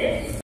¿Sí?